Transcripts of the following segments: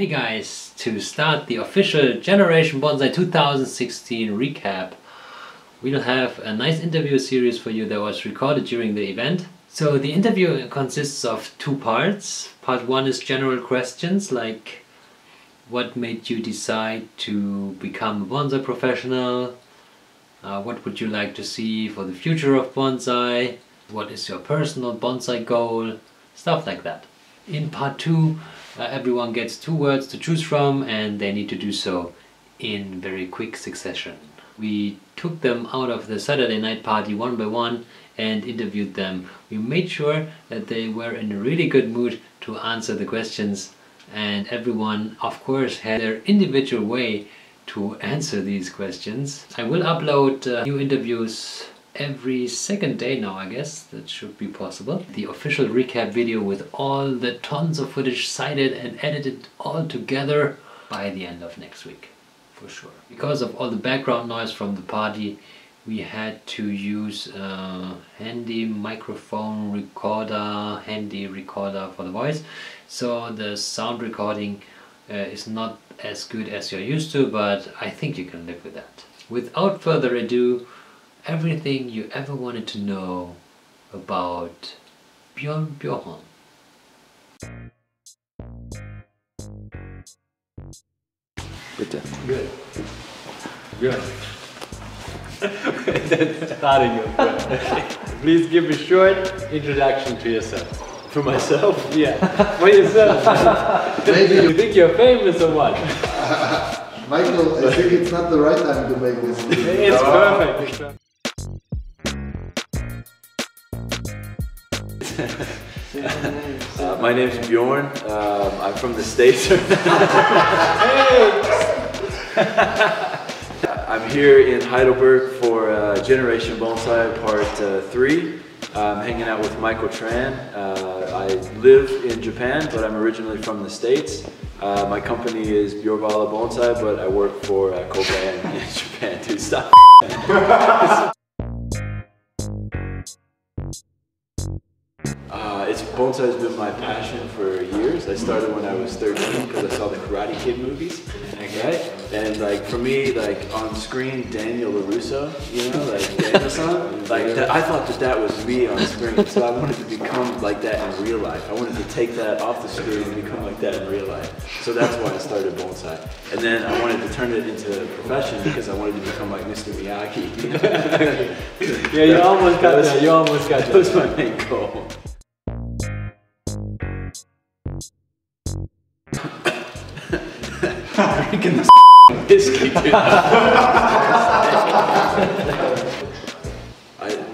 Hey guys, to start the official Generation Bonsai 2016 recap, we'll have a nice interview series for you that was recorded during the event. So the interview consists of two parts. Part one is general questions like what made you decide to become a bonsai professional? Uh, what would you like to see for the future of bonsai? What is your personal bonsai goal? Stuff like that. In part two, uh, everyone gets two words to choose from and they need to do so in very quick succession. We took them out of the Saturday night party one by one and interviewed them. We made sure that they were in a really good mood to answer the questions and everyone of course had their individual way to answer these questions. I will upload uh, new interviews every second day now I guess that should be possible the official recap video with all the tons of footage cited and edited all together by the end of next week for sure. Because of all the background noise from the party we had to use a handy microphone recorder handy recorder for the voice. So the sound recording uh, is not as good as you're used to but I think you can live with that. Without further ado everything you ever wanted to know about Bjorn Bjorholm. Bitte. Good. Good. That's starting your friend. Please give a short introduction to yourself. For myself? Yeah. For yourself. Maybe you you, think you're famous or what? Michael, I think it's not the right time to make this. It's perfect. Uh, my name's Bjorn. Um, I'm from the States. I'm here in Heidelberg for uh, Generation Bonsai Part uh, 3. I'm hanging out with Michael Tran. Uh, I live in Japan, but I'm originally from the States. Uh, my company is Bjorvala Bonsai, but I work for uh, in Japan too. Stop. It's bonsai has been my passion for years. I started when I was 13 because I saw the Karate Kid movies. Okay, and like for me, like on screen, Daniel Larusso, you know, like Daniel like that, I thought that that was me on screen. So I wanted to become like that in real life. I wanted to take that off the screen and become like that in real life. So that's why I started bonsai. And then I wanted to turn it into a profession because I wanted to become like Mr. Miyagi. Yeah, you almost got That was- You almost got That there. was my main goal. Drinking this whiskey. I,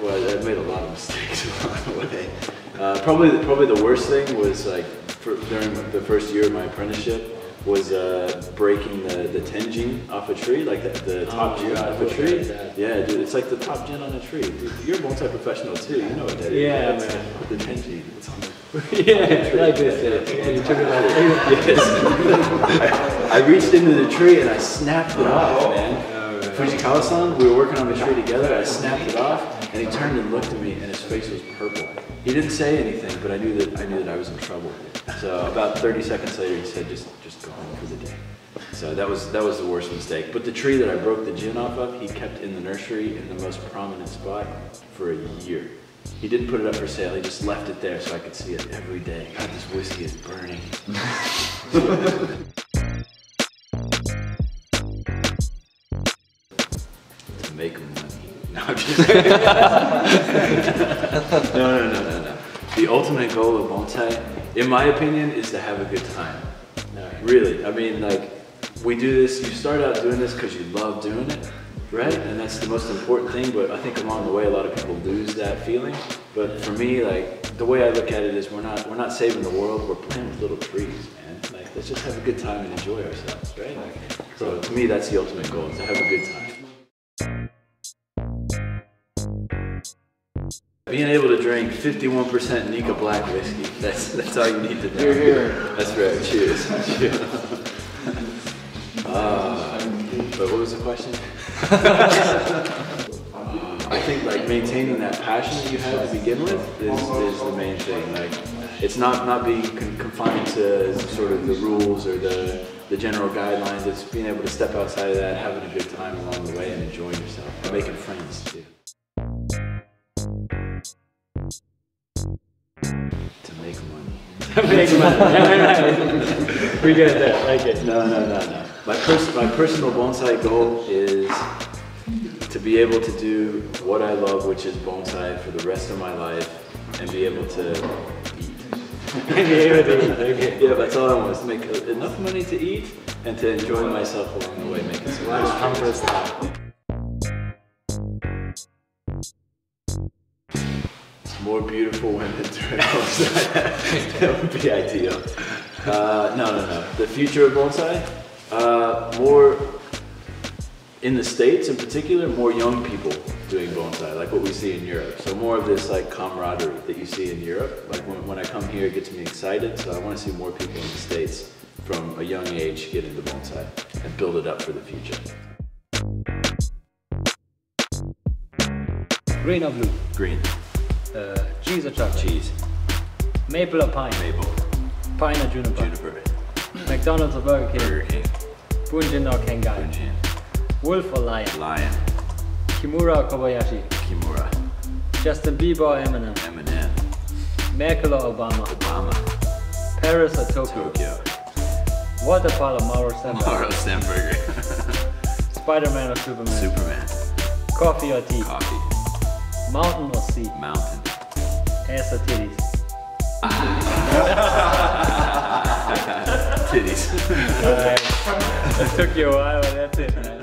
well, I made a lot of mistakes along the way. Uh, probably, probably the worst thing was like for, during the first year of my apprenticeship was uh, breaking the, the tenjin off a tree, like the, the top Oh, jin off a tree. Yeah, dude, it's like the top jin on a tree. Dude, you're a multi-professional too. You know what that is. Yeah, That's man. The tenjin. It's on the yeah, like this. uh, And you took it like Yes. I, I reached into the tree and I snapped it off, man. Fujikawa-san, we were working on the tree together. I snapped it off, and he turned and looked at me, and his face was purple. He didn't say anything, but I knew that I knew that I was in trouble. So about 30 seconds later, he said, "Just, just go home for the day." So that was that was the worst mistake. But the tree that I broke the jin off of, he kept in the nursery in the most prominent spot for a year. He didn't put it up for sale. He just left it there so I could see it every day. God, this whiskey is burning. make money. No, I'm just no, no, no, no, no. The ultimate goal of bonsai, in my opinion, is to have a good time. Really, I mean, like, we do this, you start out doing this because you love doing it, right? And that's the most important thing, but I think along the way, a lot of people lose that feeling. But for me, like, the way I look at it is we're not, we're not saving the world, we're playing with little trees, man. Like, let's just have a good time and enjoy ourselves, right? So to me, that's the ultimate goal, to have a good time. Being able to drink 51% Nikka Black whiskey, that's, that's all you need to know. Here, here. That's right, cheers. Cheers. Uh, but what was the question? Uh, I think like maintaining that passion that you have to begin with is, is the main thing. Like it's not not being con- confined to sort of the rules or the the general guidelines. It's being able to step outside of that, having a good time along the way, and enjoying yourself, and making friends too. Money. Make money. we get that. Like it. No, no, no, no. My, pers- my personal bonsai goal is to be able to do what I love, which is bonsai, for the rest of my life, and be able to eat. Yeah, that's all I want is to make enough money to eat and to enjoy myself along the way, making some nice Comfort style. More beautiful women during bonsai. that would be ideal. Uh, no, no, no. The future of bonsai, uh, more in the states in particular, more young people doing bonsai, like what we see in Europe. So more of this like camaraderie that you see in Europe. Like when, when I come here, it gets me excited. So I want to see more people in the states from a young age get into bonsai and build it up for the future. Green or blue? Green, Uh, cheese or chocolate? cheese, Maple or pine? maple, Pine or juniper? juniper, McDonald's or Burger King? Burger King, Bunjin or Kengai? Bunjin, Wolf or lion? Lion, Kimura or Kobayashi? Kimura, Justin Bieber or Eminem? Eminem, Merkel or Obama? Obama, Paris or Tokyo? Tokyo, Walter Pall or Mauro? Maro Stenberger, Spider-Man or Superman? Superman, Coffee or tea? Coffee, Mountain or sea? Mountain, Ass or titties? Titties. It took you a while, but that's it.